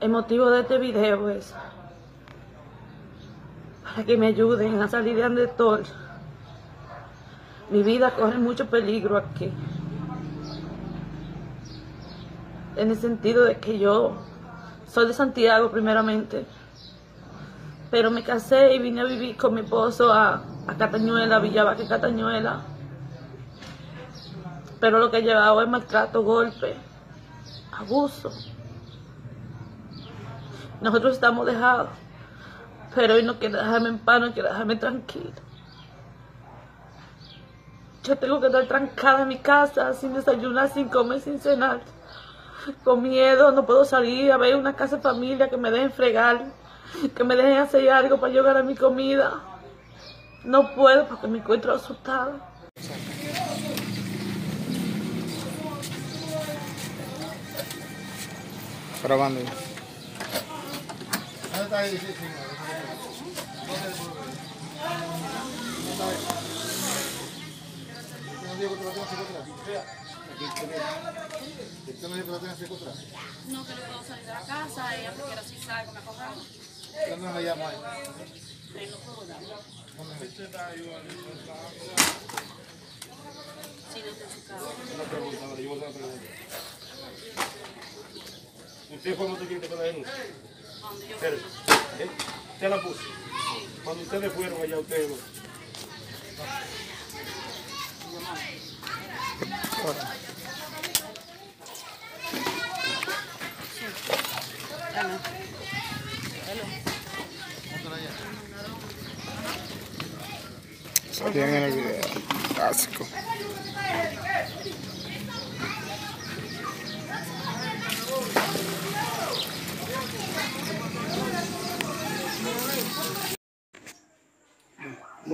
El motivo de este video es para que me ayuden a salir de Andetol. Mi vida corre mucho peligro aquí. En el sentido de que yo soy de Santiago primeramente, pero me casé y vine a vivir con mi esposo a, a Catañuela, Villabaque Catañuela. Pero lo que he llevado es maltrato, golpe, abuso. Nosotros estamos dejados, pero él no quiere dejarme en paz, no quiere dejarme tranquilo. Yo tengo que estar trancada en mi casa, sin desayunar, sin comer, sin cenar. Con miedo, no puedo salir a ver una casa de familia que me dejen fregar, que me dejen hacer algo para llegar a mi comida. No puedo porque me encuentro asustada. Grabando. ¿Dónde está ahí? Sí, sí, no. ¿Dónde está ¿Dónde está ahí? ¿Usted no dijo que que que puedo salir de la casa, ella salgo, me cojan. ¿Dónde me llama ahí? Ahí no puedo dar. ¿Dónde me Sí, desde su casa. Una pregunta, ahora yo voy a hacer una pregunta. ¿Usted fue motociclista con la denuncia? Fui, ¿Eh? ¿Usted la puso? Cuando ustedes fueron allá, ustedes... Salían en el video.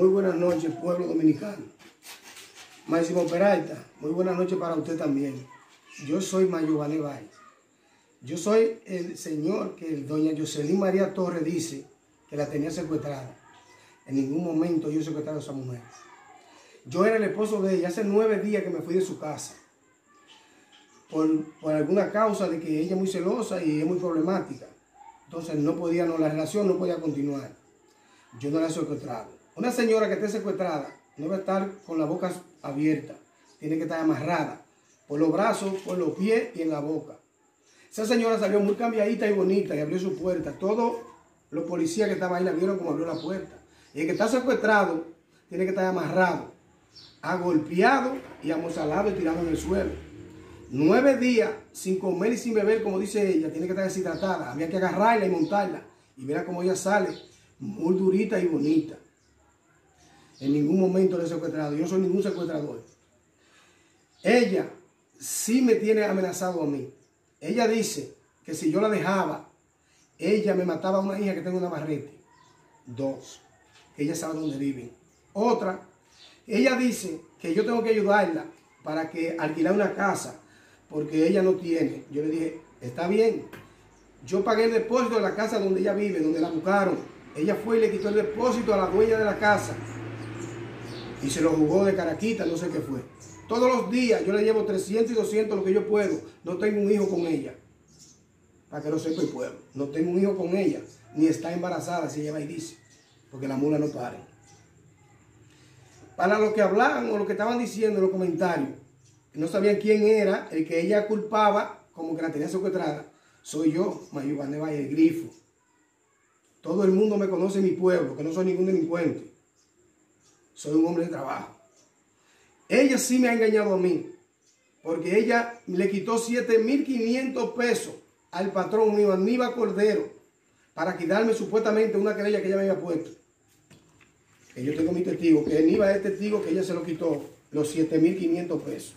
Muy buenas noches, pueblo dominicano. Máximo Peralta, muy buenas noches para usted también. Yo soy Mayo Vané Báez. Yo soy el señor que doña Jocelyn María Torres dice que la tenía secuestrada. En ningún momento yo secuestrado a esa mujer. Yo era el esposo de ella hace nueve días que me fui de su casa. Por, por alguna causa de que ella es muy celosa y es muy problemática. Entonces no podía, no, la relación no podía continuar. Yo no la he secuestrado. Una señora que esté secuestrada no va a estar con la boca abierta. Tiene que estar amarrada por los brazos, por los pies y en la boca. Esa señora salió muy cambiadita y bonita y abrió su puerta. Todos los policías que estaban ahí la vieron como abrió la puerta. Y el que está secuestrado tiene que estar amarrado, agolpeado y amosalado y tirado en el suelo. Nueve días sin comer y sin beber, como dice ella, tiene que estar deshidratada. Había que agarrarla y montarla. Y verá cómo ella sale, muy durita y bonita. En ningún momento le he secuestrado. Yo no soy ningún secuestrador. Ella sí me tiene amenazado a mí. Ella dice que si yo la dejaba, ella me mataba a una hija que tengo una barrete. Dos. Ella sabe dónde viven. Otra, ella dice que yo tengo que ayudarla para que alquilar una casa porque ella no tiene. Yo le dije, está bien. Yo pagué el depósito de la casa donde ella vive, donde la buscaron. Ella fue y le quitó el depósito a la dueña de la casa y se lo jugó de caraquita, no sé qué fue. Todos los días yo le llevo 300 y 200 lo que yo puedo. No tengo un hijo con ella. Para que lo sepa el pueblo. No tengo un hijo con ella. Ni está embarazada, si ella va y dice. Porque la mula no pare. Para los que hablaban o lo que estaban diciendo en los comentarios, no sabían quién era el que ella culpaba como que la tenía secuestrada, soy yo, Mayubane Valle, el grifo. Todo el mundo me conoce en mi pueblo, que no soy ningún delincuente. Soy un hombre de trabajo. Ella sí me ha engañado a mí, porque ella le quitó 7.500 pesos al patrón mío, Aníbal Cordero, para quitarme supuestamente una querella que ella me había puesto. Que yo tengo mi testigo, que Aníbal es testigo que ella se lo quitó, los 7.500 pesos.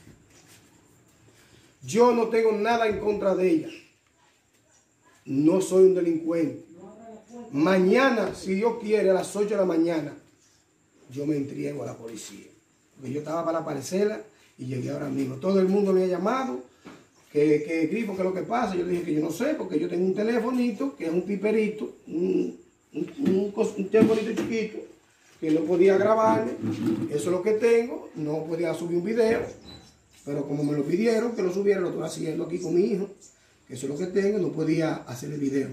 Yo no tengo nada en contra de ella. No soy un delincuente. Mañana, si Dios quiere, a las 8 de la mañana, yo me entrego a la policía. Porque yo estaba para la y llegué ahora mismo. Todo el mundo me ha llamado, que, que grifo, que es lo que pasa. Yo le dije que yo no sé, porque yo tengo un telefonito, que es un piperito, un, un, un, un telefonito chiquito, que no podía grabarme. Eso es lo que tengo. No podía subir un video. Pero como me lo pidieron, que lo subiera, lo estoy haciendo aquí con mi hijo. que eso es lo que tengo, no podía hacer el video.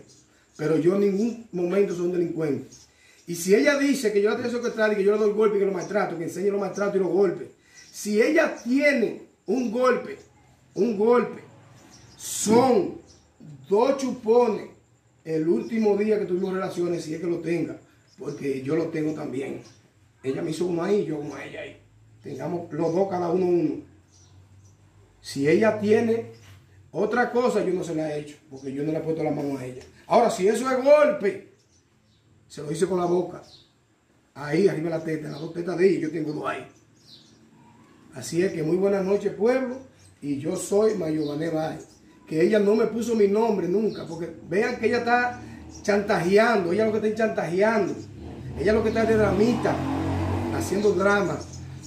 Pero yo en ningún momento soy un delincuente. Y si ella dice que yo la tengo secuestrada y que yo le doy golpe y que lo maltrato, que enseñe los maltratos y los golpes, si ella tiene un golpe, un golpe, son dos chupones el último día que tuvimos relaciones, si es que lo tenga, porque yo lo tengo también. Ella me hizo uno ahí, yo uno a ella ahí. Tengamos los dos, cada uno uno. Si ella tiene otra cosa, yo no se la he hecho, porque yo no le he puesto la mano a ella. Ahora, si eso es golpe, se lo hice con la boca. Ahí, arriba la teta, las dos tetas de ella, yo tengo dos ahí. Así es que muy buenas noches, pueblo. Y yo soy Mayované Bay. Que ella no me puso mi nombre nunca, porque vean que ella está chantajeando, ella lo que está chantajeando. Ella lo que está de dramita, haciendo drama,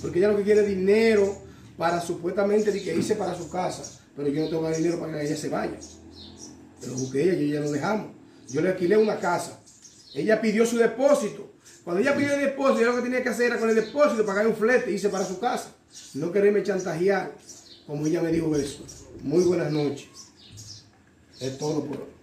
porque ella lo que quiere es dinero para supuestamente de que irse para su casa. Pero yo no tengo dinero para que ella se vaya. Pero busqué ella y ella lo dejamos. Yo le alquilé una casa. Ella pidió su depósito. Cuando ella pidió el depósito, ella lo que tenía que hacer era con el depósito pagar un flete y irse para su casa. No quererme chantajear, como ella me dijo eso. Muy buenas noches. Es todo por hoy.